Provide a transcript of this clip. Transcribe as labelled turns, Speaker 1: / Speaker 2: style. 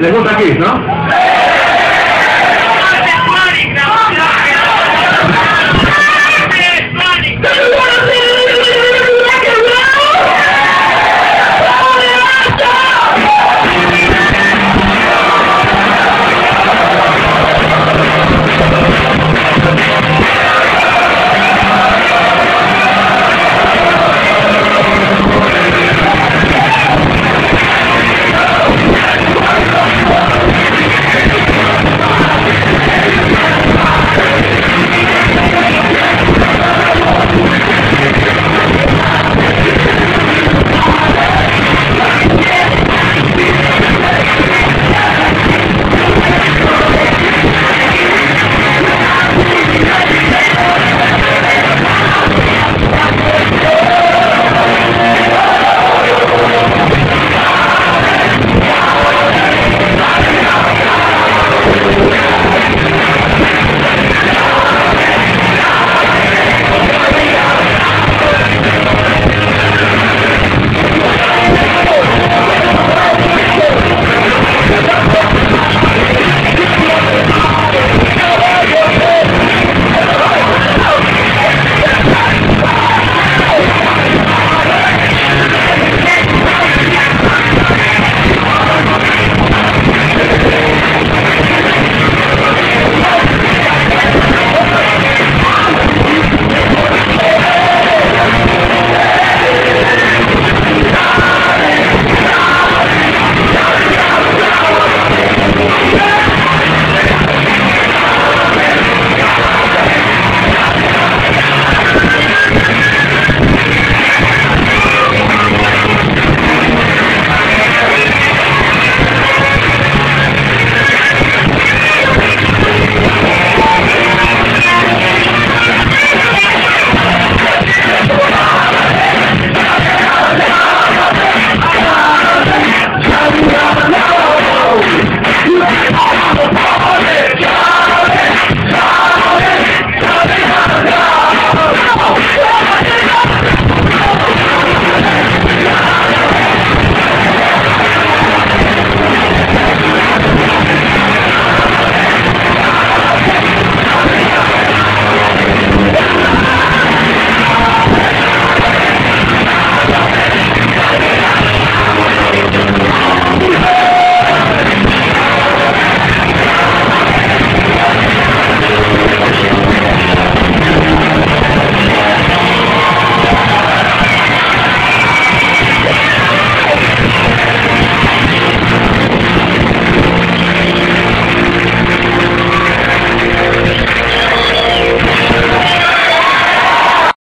Speaker 1: ¿Les gusta Kiss, no?